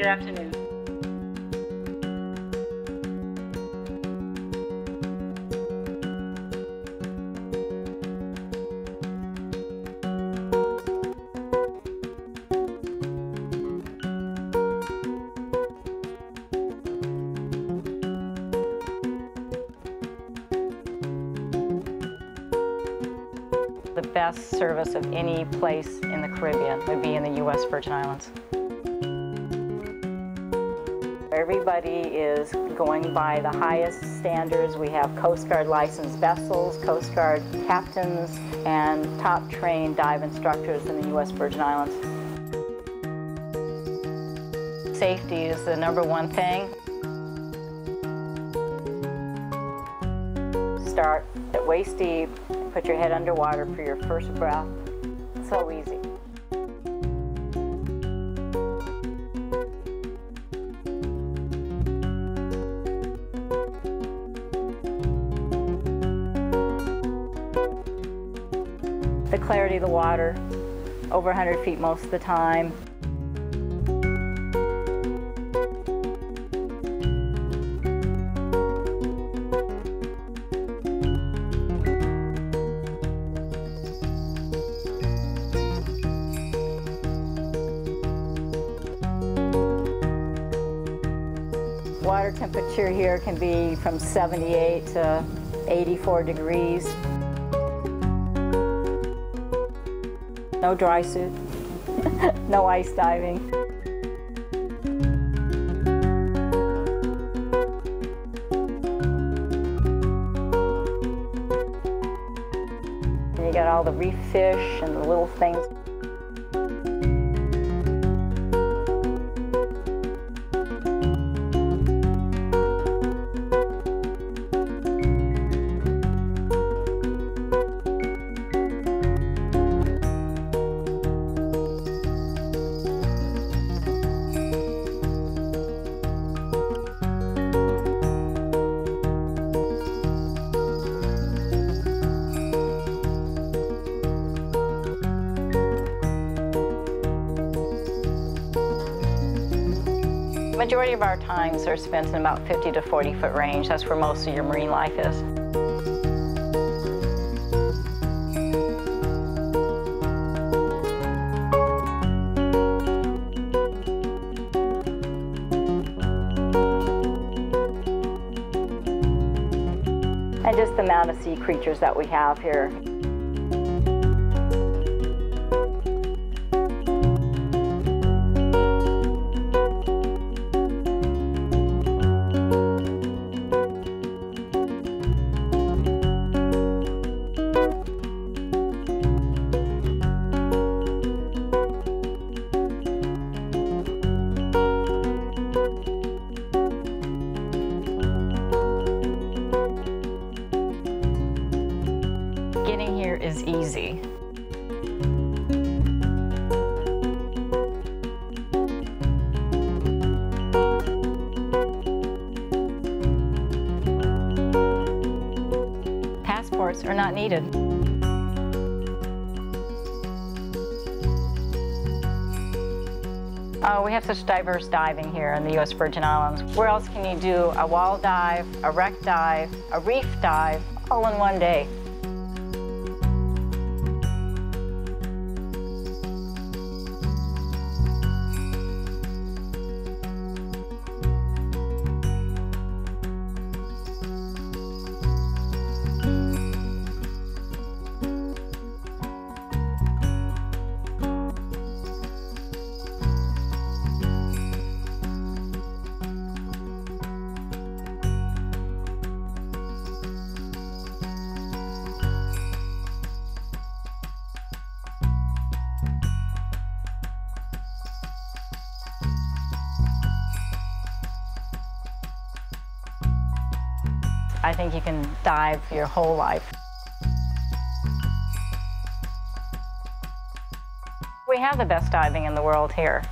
Good afternoon. The best service of any place in the Caribbean would be in the U.S. Virgin Islands. Everybody is going by the highest standards. We have Coast Guard licensed vessels, Coast Guard captains, and top trained dive instructors in the U.S. Virgin Islands. Safety is the number one thing. Start at waist deep, put your head underwater for your first breath. So easy. The clarity of the water, over 100 feet most of the time. Water temperature here can be from 78 to 84 degrees. No dry suit, no ice diving. You got all the reef fish and the little things. Majority of our times are spent in about 50 to 40 foot range. That's where most of your marine life is. And just the amount of sea creatures that we have here. Here is easy. Passports are not needed. Oh, we have such diverse diving here in the U.S. Virgin Islands. Where else can you do a wall dive, a wreck dive, a reef dive, all in one day? I think you can dive your whole life. We have the best diving in the world here.